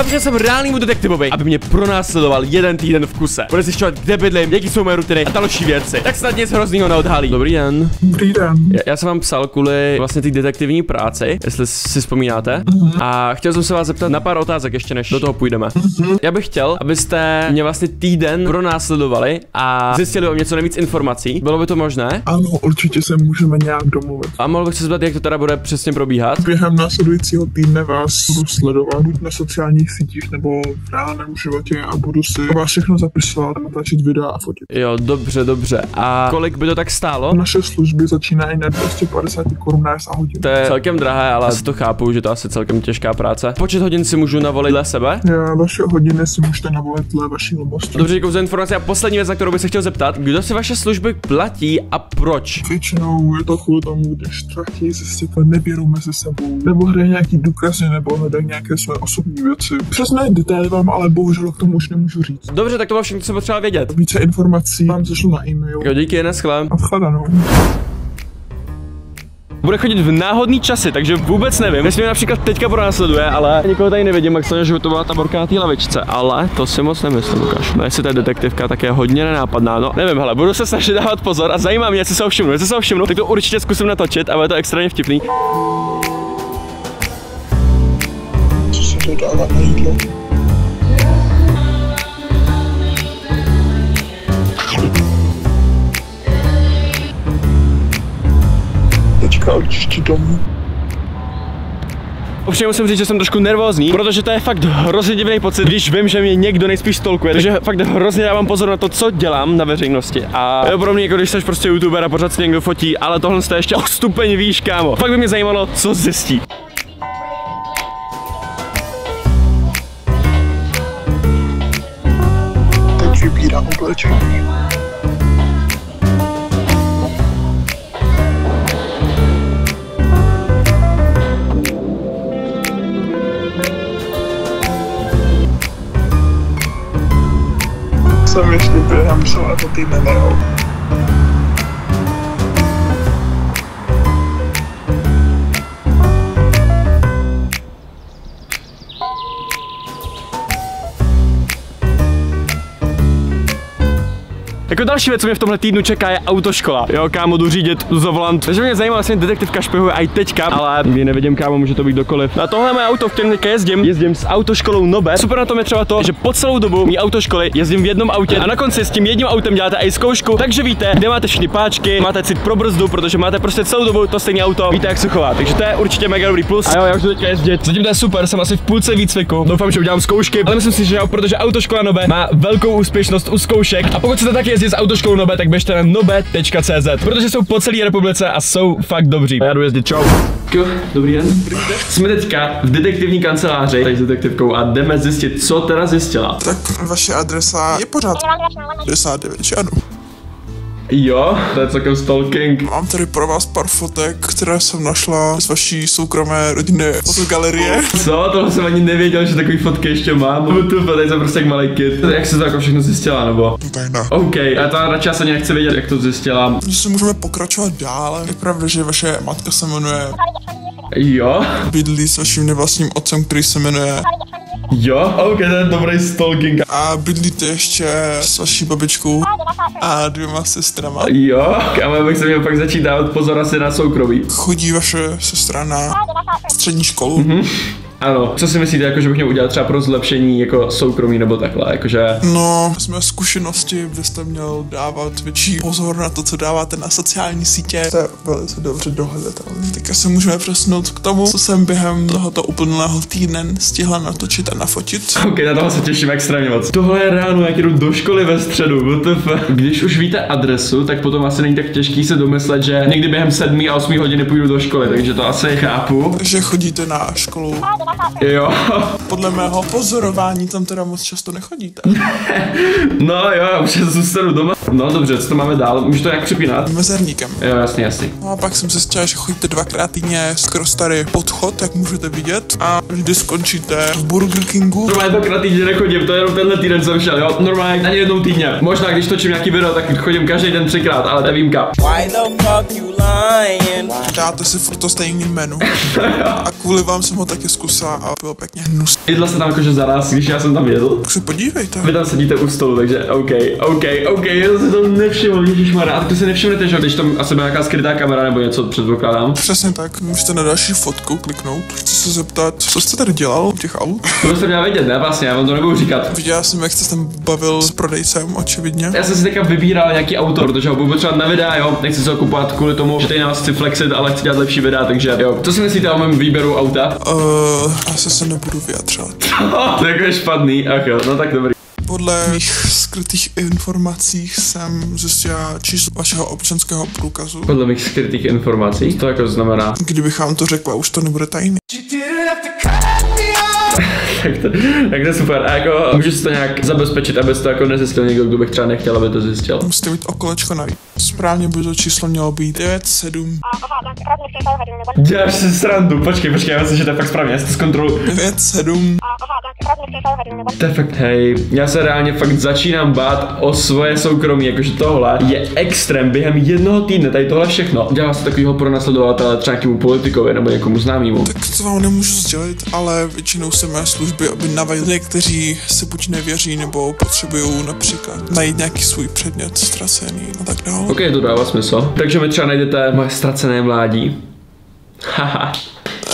Zapřel jsem reálnému detektivovi, aby mě pronásledoval jeden týden v kuse. Bude zjišťovat, kde bydlím, jaký jsou moje rutiny a další věci. Tak snad nic hroznýho neodhalí. Dobrý den. Dobrý den. Já, já jsem vám psal kvůli vlastně té detektivní práci, jestli si vzpomínáte. A chtěl jsem se vás zeptat na pár otázek ještě než do toho půjdeme. Já bych chtěl, abyste mě vlastně týden pronásledovali a zjistili o mě co nejvíc informací. Bylo by to možné? Ano, určitě se můžeme nějak domluvit. A mohl bych se zeptat, jak to teda bude přesně probíhat? Během následujícího týdne vás budu sledovat buď na sociálních sítích nebo v reálném životě a budu si vás všechno zapisovat, natáčet videa a fotit. Jo, dobře, dobře. A kolik by to tak stálo? Naše služby začínají na 250 korun za hodinu. To je celkem drahé, ale asi to chápu, že to je asi celkem těžká práce. Počet hodin si můžu navolit dle sebe? Já, vaše hodiny si můžete navolit dle vaší lobosti. Dobře, děkuji za informace. A poslední věc, na kterou bych se chtěl zeptat, kdo si vaše služby platí a proč? Většinou je to kvůli tomu, když to chtějí zjistit a neběrou mezi sebou, nebo hledají nějaký důkazy, nebo hledají nějaké své osobní věci. Přesné detaily vám ale bohužel k tomu už nemůžu říct. Dobře, tak to bylo všechno, co jsem potřeboval vědět. Více informací vám zašlu na e-mail. Jo, díky, naschle. Naschledanou. Bude chodit v náhodný časy, takže vůbec nevím. Jestli mě například teďka pronásleduje, ale nikoho tady nevidím, jak se že by to byla ta borka na té lavičce, ale to si moc nemyslím, Lukáš. No jestli ta detektivka tak je hodně nenápadná, no nevím, hele, budu se snažit dávat pozor a zajímá mě, jestli se ho všimnu. Jestli se ho všimnu, tak to určitě zkusím natočit, ale je to extrémně vtipný. Se to dává na jídlo? Teďka odjíždí domů. Upřímně musím říct, že jsem trošku nervózní, protože to je fakt hrozně divný pocit, když vím, že mě někdo nejspíš stolkuje. Takže fakt hrozně dávám pozor na to, co dělám na veřejnosti. A je pro mě, jako když jsi prostě youtuber a pořád si někdo fotí, ale tohle je ještě o stupeň výš, kámo. Fakt by mě zajímalo, co zjistí. Teď vybírám oblečení. Jsem ještě během celého týdne neho. Jako další věc, co mě v tomhle týdnu čeká, je autoškola. Jo, kámo, jdu řídit za volant. Takže mě zajímá, jestli mě detektivka špehuje i teďka, ale nikdy nevidím, kámo, může to být kdokoliv. Na tohle mé auto, v kterém teďka jezdím, jezdím s autoškolou Nobe. Super na tom je třeba to, že po celou dobu mý autoškoly jezdím v jednom autě a na konci s tím jedním autem děláte i zkoušku, takže víte, kde máte všechny páčky, máte cit pro brzdu, protože máte prostě celou dobu to stejné auto, víte, jak se chovat. Takže to je určitě mega dobrý plus. A jo, já už jdu teďka jezdit. Zatím to je super, jsem asi v půlce výcviku. Doufám, že udělám zkoušky, ale myslím si, že jo, protože autoškola Nobe má velkou úspěšnost u zkoušek. A pokud chcete taky jezdit s autoškolou Nobe, tak běžte na nobe.cz, protože jsou po celé republice a jsou fakt dobří. A já jdu jezdit, čau. Dobrý den. Jsme teďka v detektivní kanceláři tady s detektivkou a jdeme zjistit, co teda zjistila. Tak vaše adresa je pořád 59, že ano? Jo, to je celkem stalking. Mám tady pro vás pár fotek, které jsem našla z vaší soukromé rodinné fotogalerie. Co? Tohle jsem ani nevěděl, že takový fotky ještě mám. Tu tady jsem prostě jak malý kid. Jak se to jako všechno zjistila, nebo? Tajná. OK, a to radši asi nechci vědět, jak to zjistila. Že se můžeme pokračovat dále. Je pravda, že vaše matka se jmenuje Jo, bydlí s vaším nevlastním otcem, který se jmenuje jo, OK, to je dobrý stalking. a bydlíte ještě s vaší babičkou a dvěma sestrama. Jo, kámo, bych se měl pak začít dávat pozor asi na soukromí. Chodí vaše sestra na střední školu. Mm-hmm. Ano, co si myslíte, jako, že bych měl udělat třeba pro zlepšení jako soukromí nebo takhle, jakože... No, z mé zkušenosti byste měl dávat větší pozor na to, co dáváte na sociální sítě. To je velice dobře dohledatelné. Tak se můžeme přesnout k tomu, co jsem během tohoto uplynulého týdne stihla natočit a nafotit. OK, na toho se těším extrémně moc. Tohle je ráno, jak jdu do školy ve středu, WTF. Když už víte adresu, tak potom asi není tak těžký se domyslet, že někdy během 7 a 8 hodiny půjdu do školy, takže to asi chápu. Že chodíte na školu. Jo, Podle mého pozorování tam teda moc často nechodíte. no jo, já už zůstanu doma. No dobře, co to máme dál? Můžu to jak připínat? Mezerníkem. Jo, jasně, jasně. No a pak jsem zjistila, že chodíte dvakrát týdně skoro starý podchod, jak můžete vidět. A vždy skončíte v Burger Kingu. Normálně dvakrát týdně nechodím, to je jenom tenhle týden jsem šel, jo. Normálně ani jednou týdně. Možná když točím nějaký video, tak chodím každý den třikrát, ale to je výjimka. Why the fuck you lying. Dáte si furt to stejný menu. A kvůli vám jsem ho taky zkusil a bylo pěkně hnus. Jídla se tam jakože zaraz, když já jsem tam jedl. Tak se podívejte. Vy tam sedíte u stolu, takže OK, OK, OK, já jsem si to nevšiml, ježišmarja. A to si nevšimnete, že když tam asi byla nějaká skrytá kamera nebo něco, předpokládám. Přesně tak, můžete na další fotku kliknout. Chci se zeptat, co jste tady dělal u těch aut? To byste měla vědět, ne? Vlastně, já vám to nebudu říkat. Viděl jsem, jak jste se tam bavil s prodejcem, očividně. Já jsem si teďka vybíral nějaký auto, protože ho budu potřebovat na videa, jo. Nechci se ho kupovat kvůli tomu, že tady nás chci flexit, ale chci dělat lepší videa, takže jo. Co si myslíte o mém výběru auta? Uh, asi se nebudu vyjadřovat. to je jako špatný, ach jo, no tak dobrý. Podle mých skrytých informací jsem zjistil číslo vašeho občanského průkazu. Podle mých skrytých informací, to jako znamená, Kdybych vám to řekla, už to nebude tajný. tak to, tak to je super. A jako můžu si to nějak zabezpečit, aby to jako nezjistil někdo, kdo bych třeba nechtěl, aby to zjistil. Musíte mít okolečko navíc. Správně by to číslo mělo být 97 Děláš si srandu, počkej, počkej, já myslím, že to je fakt správně, já si to zkontroluji. 97 To fakt, hej, já se reálně fakt začínám bát o svoje soukromí, jakože tohle je extrém během jednoho týdne, tady tohle všechno. Dělá se takového pronásledovatele třeba nějakému politikovi nebo někomu známému. Tak to vám nemůžu sdělit, ale většinou se mé služby objednávají lidé, kteří se buď nevěří, nebo potřebují například najít nějaký svůj předmět ztracený a tak dále. Ok, to dává smysl. Takže mi třeba najdete moje ztracené mládí. Haha,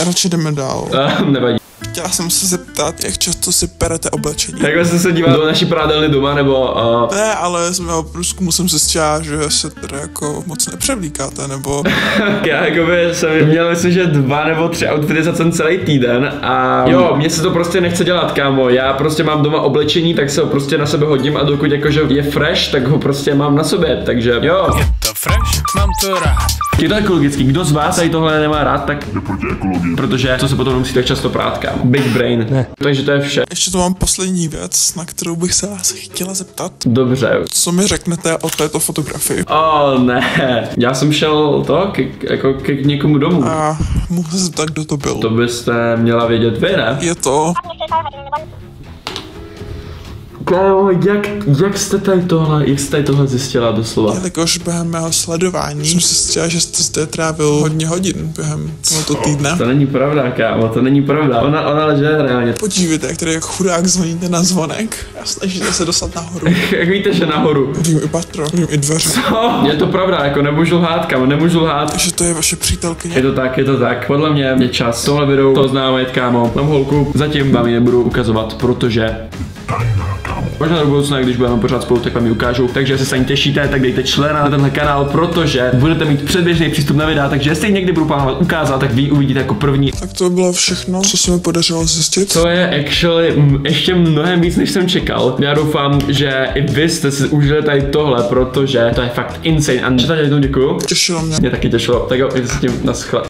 Radši jdeme dál. uh, nevadí. Chtěla jsem se zeptat, jak často si perete oblečení. Takhle jsem se díval do naší prádelny doma, nebo uh, Ne, ale z mého průzkumu jsem zjistila, že se teda jako moc nepřevlíkáte, nebo Já jakoby jsem měl myslím, že dva nebo tři outfity za ten celý týden a jo, mně se to prostě nechce dělat, kámo. Já prostě mám doma oblečení, tak se ho prostě na sebe hodím a dokud jakože je fresh, tak ho prostě mám na sobě, takže jo. To fresh, mám to rád. Je to ekologický, kdo z vás tady tohle nemá rád, tak protože to se potom musí tak často prát, kámo. Big brain. Ne. Takže to je vše. ještě to mám poslední věc, na kterou bych se vás chtěla zeptat. Dobře. Co mi řeknete o této fotografii? O oh, ne, já jsem šel to, k, jako k někomu domů. A můžu se zeptat, kdo to byl? To byste měla vědět vy, ne? Je to Kámo, jak, jak jste tady tohle, jak jste tady tohle zjistila doslova? Jelikož během mého sledování jsem zjistila, že jste zde trávil hodně hodin během tohoto týdne. To není pravda, kámo, to není pravda. Ona, ona leže reálně. Podívejte, jak tady jak chudák zvoníte na zvonek a snažíte se dostat nahoru. Jak víte, že nahoru. Vidím i patro, vidím i dveře. Co? Je to pravda, jako nemůžu lhát, kámo, nemůžu lhát. Takže to je vaše Je přítelkyně. to tak, je to tak. Podle mě je čas. Tohle video to známe, kámo. Mám holku, zatím vám ji nebudu ukazovat, protože Možná do budoucna, když budeme pořád spolu, tak vám ji ukážu. Takže jestli se ani těšíte, tak dejte člena na tenhle kanál, protože budete mít předběžný přístup na videa, takže jestli někdy budu plánovat ukázat, tak vy uvidíte jako první. Tak to bylo všechno, co se mi podařilo zjistit. To je actually ještě mnohem víc, než jsem čekal. Já doufám, že i vy jste si užili tady tohle, protože to je fakt insane. A četla jednou děkuju. Těšilo mě. Mě taky těšilo. Tak jo, se tím naschle.